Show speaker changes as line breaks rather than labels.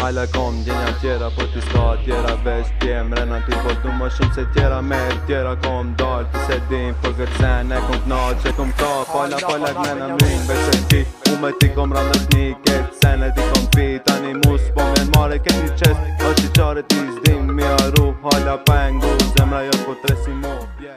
Hajle kom djenja tjera Po ti s'ka tjera Veç tjem rena ti Po du më shumë se tjera Me tjera kom dal Ti se din Po këtë sen E kom t'na që kom ta Pala pala gne në mrin Veç e ti U me ti kom rrën në t'ni Këtë sen e ti kom pi Tani mus Po me mare ke një qest o i qare ti zdim Mi arru Hajle
pengu Zemra jo po tresi mo